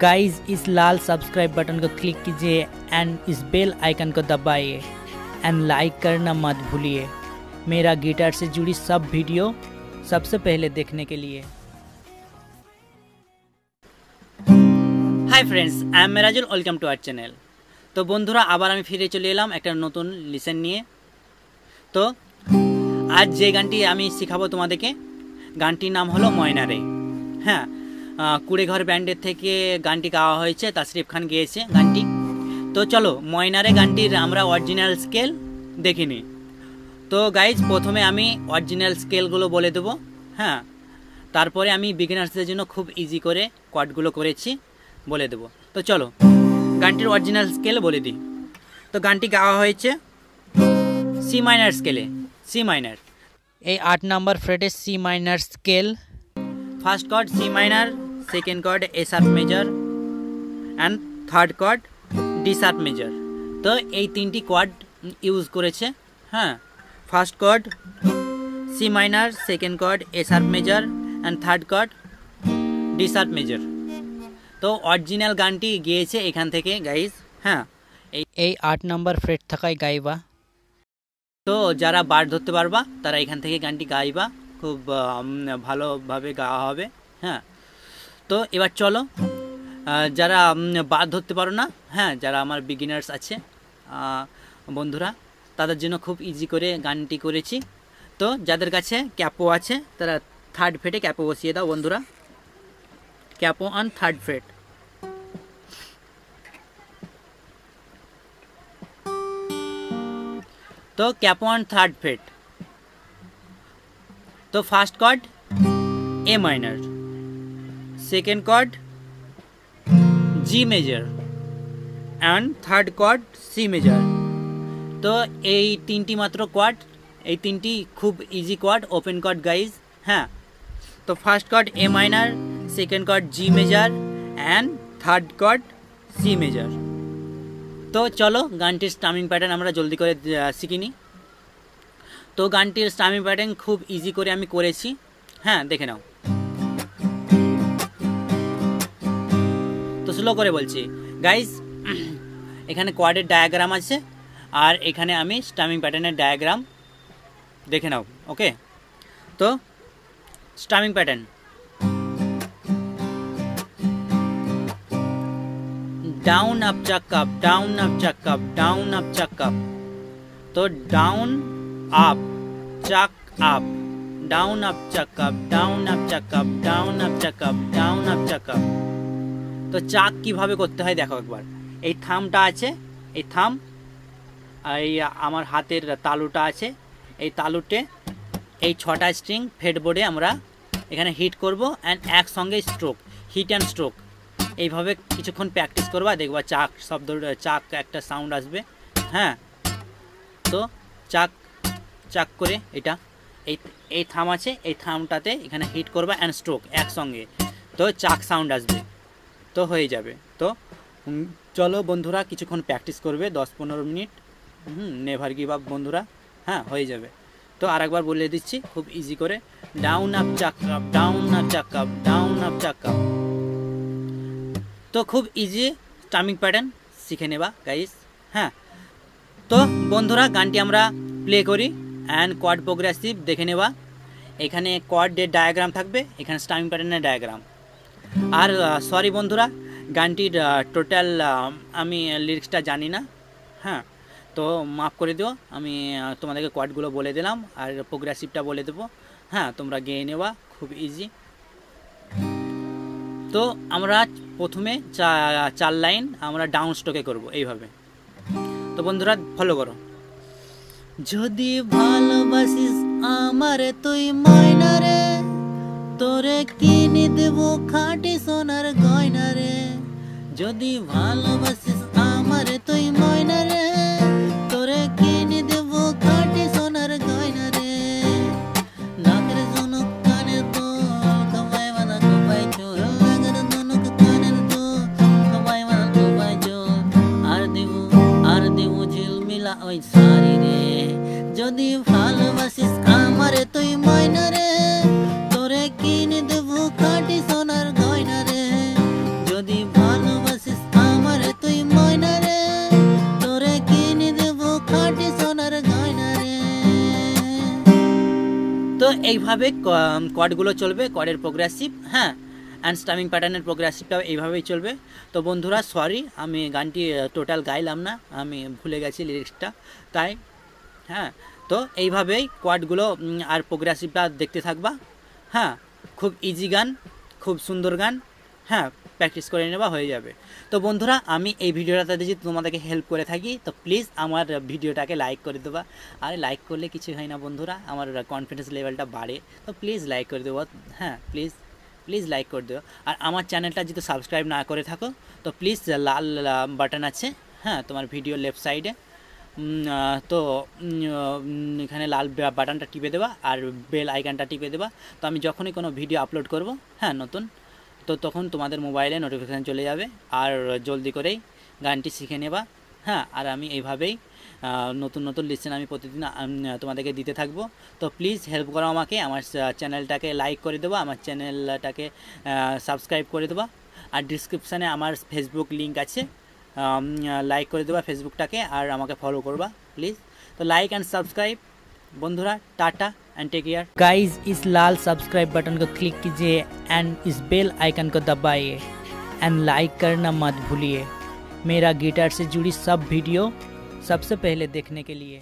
Guys इस लाल subscribe button को क्लिक कीजिए एंड इस बेल आइकन को दबाइए एंड लाइक करना मत भूलिए मेरा गिटार से जुड़ी सब वीडियो सबसे पहले देखने के लिए hi friends I am Merajul welcome to our channel তো বন্ধুরা আবার আমি ফিরে চলে এলাম একটা নতুন লিসেন নিয়ে তো আজ যে গানটি আমি শেখাবো তোমাদেরকে গানটির নাম হলো ময়নারে হ্যাঁ কুড়েঘর ব্যান্ডের থেকে গানটি গাওয়া হয়েছে তাশরিফ খান গেয়েছে গানটি। তো চলো, ময়নারে গানটির আমরা অরিজিনাল স্কেল দেখে নিই। তো গাইজ প্রথমে আমি অরিজিনাল স্কেলগুলো বলে দেবো হ্যাঁ? তারপরে আমি বিগিনার্সদের জন্য খুব ইজি করে কর্ডগুলো করেছি, বলে দেবো। তো চলো, গানটির অরিজিনাল স্কেল বলে দিই। তো গানটি গাওয়া হয়েছে সি মাইনার স্কেলে সি মাইনার এই আট number ফ্রেটের C minor scale first chord C minor second chord A sharp major and third chord D sharp major তো এই তিনটি কর্ড ইউজ করেছে হ্যাঁ? First chord C minor second chord A sharp major and third chord D sharp major তো original গানটি গিয়েছে এখান থেকে গাইজ হ্যাঁ? এই এই আট নম্বর ফ্রেট থাকায় গাইবা। তো যারা বার ধরতে পারবা, তারা এখান থেকে গানটি গাইবা, খুব ভালোভাবে গাওয়া হবে হ্যাঁ? তো এবার চলো। যারা বার ধরতে পারো না হ্যাঁ যারা আমার বিগিনার্স আছে বন্ধুরা, তাদের জন্য খুব ইজি করে গানটি করেছি। তো যাদের কাছে ক্যাপো আছে, তারা থার্ড ফ্রেটে ক্যাপো বসিয়ে দাও, বন্ধুরা। ক্যাপো অন থার্ড ফ্রেট তো ক্যাপো অন থার্ড ফ্রেট তো first chord A minor second chord G major and third chord C major তো এই তিনটি মাত্র কোয়াড এই তিনটি খুব ইজি কোয়াড ওপেন কর্ড গাইজ হ্যাঁ? তো first chord A minor second chord G major and third chord C major তো চলো গানটির স্টামিং প্যাটার্ন আমরা জলদি করে শিখি নিই তো গানটির স্টামিং প্যাটার্ন খুব ইজি করে আমি করেছি হ্যাঁ দেখে নাও। তো স্লো করে বলছি। গাইজ এখানে কোয়াডের ডায়াগ্রাম আছে, আর এখানে আমি স্টামিং প্যাটার্নের ডায়াগ্রাম দেখে নাও ওকে তো strumming pattern down up chuck up down up chuck up down up chuck up তো down up chuck up down up chuck up down up chuck up down up chuck up down up chuck up তো chuck কীভাবে করতে হয় দেখো একবার। এই থামটা আছে, এই থাম এই আমার হাতের তালুটা আছে। এই তালুতে এই ছটা স্ট্রিং ফেডবোর্ডে আমরা এখানে হিট করব অ্যান্ড একসঙ্গে স্ট্রোক হিট অ্যান্ড স্ট্রোক এইভাবে কিছুক্ষণ প্র্যাকটিস করবা দেখবা চাক শব্দ, চাক একটা সাউন্ড আসবে। হ্যাঁ তো চাক চাক করে এটা, এই এই থাম আছে, এই থামটাতে এখানে হিট করবা অ্যান্ড স্ট্রোক একসঙ্গে। তো চাক সাউন্ড আসবে। তো হয়ে যাবে। তো চলো বন্ধুরা, কিছুক্ষণ প্র্যাকটিস করবে দশ পনেরো minute. Hmm never give up বন্ধুরা। হ্যাঁ হয়ে যাবে। তো আরেকবার বলে দিচ্ছি, খুব ইজি করে। Down up chuck up down up chuck up down up chuck up তো খুব ইজি স্টামিং প্যাটার্ন শিখে নেবা গাইস হ্যাঁ। তো বন্ধুরা, গানটি আমরা প্লে করি অ্যান্ড কোয়াড প্রোগ্রেসিভ দেখে নেবা। এখানে কোয়াডের ডায়াগ্রাম থাকবে, এখানে স্টামিং প্যাটার্নের ডায়াগ্রাম আর সরি বন্ধুরা, গানটির টোটাল আমি লিরিক্সটা জানি না হ্যাঁ তো মাফ করে দিও, আমি তোমাদেরকে কোয়াডগুলো বলে দিলাম, আর প্রোগ্রেসিভটা বলে দেবো হ্যাঁ তোমরা গেয়ে নেওয়া, খুব ইজি তো আমরা প্রথমে চার লাইন আমরা ডাউন স্ট্রোকে করব, এইভাবে। তো বন্ধুরা ফলো করো। যদি ভালোবাসিস আমার, তুই ময়না রে। তোরে কিনে দেব খাঁটি সোনার গয়না রে? যদি ভালোবাসিস আমার তুই ময়না রে, তোরে কিনে দেব খাঁটি সোনার গয়না রে? নাকের জনক কানে তো কমাই বানা কমাই চোর নাকের জনক কানের তো কমাই বানা কমাই চোর আর দেব আর দেব ঝিলমিলা ওই সারি রে। যদি ভালোবাসিস আমার তুই ময়না রে এইভাবে কোয়াডগুলো চলবে কোয়াডের প্রোগ্রেসিভ হ্যাঁ অ্যান্ড স্টামিং প্যাটার্নের প্রোগ্রেসিভটাও এইভাবেই চলবে। তো বন্ধুরা সরি আমি গানটি টোটাল গাইলাম না, আমি ভুলে গেছি লিরিক্সটা তাই হ্যাঁ তো এইভাবেই কোয়াডগুলো আর প্রোগ্রেসিভটা দেখতে থাকবা হ্যাঁ খুব ইজি গান, খুব সুন্দর গান হ্যাঁ প্র্যাকটিস করে নেওয়া হয়ে যাবে। তো বন্ধুরা, আমি এই ভিডিওটাতে যদি তোমাদেরকে হেল্প করে থাকি। তো প্লিজ আমার ভিডিওটাকে লাইক করে দেবা। আর লাইক করলে কিছু হয় না বন্ধুরা, আমার কনফিডেন্স লেভেলটা বাড়ে। তো প্লিজ লাইক করে দেবো। হ্যাঁ প্লিজ প্লিজ লাইক করে দেবো। আর আমার চ্যানেলটা যদি সাবস্ক্রাইব না করে থাকো, তো প্লিজ লাল বাটন আছে। হ্যাঁ তোমার ভিডিও লেফট সাইডে তো এখানে লাল বাটনটা টিপে দেবা। আর বেল আইকনটা টিপে দেবা। তো আমি যখনই কোনো ভিডিও আপলোড করব হ্যাঁ নতুন তো তখন তোমাদের মোবাইলে নোটিফিকেশান চলে যাবে। আর জলদি করেই গানটি শিখে নেবা। হ্যাঁ আর আমি এইভাবেই নতুন নতুন লিসেন আমি প্রতিদিন তোমাদেরকে দিতে থাকব। তো প্লিজ হেল্প করো আমাকে, আমার চ্যানেলটাকে লাইক করে দেবো, আমার চ্যানেলটাকে সাবস্ক্রাইব করে দেবা। আর ডিসক্রিপশানে আমার ফেসবুক লিঙ্ক আছে। লাইক করে দেবা ফেসবুকটাকে আর আমাকে ফলো করবা প্লিজ তো লাইক অ্যান্ড সাবস্ক্রাইব बंधुरा, tata and take care guys इस लाल सब्सक्राइब बटन को क्लिक कीजिए एंड इस बेल आइकन को दबाइए एंड लाइक करना मत भूलिए। मेरा गिटार से जुड़ी सब वीडियो सबसे पहले देखने के लिए।